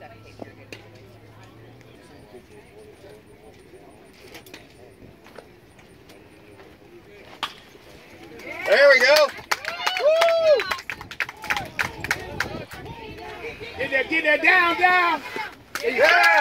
There we go. Woo! Get that, get that down, down. Yeah.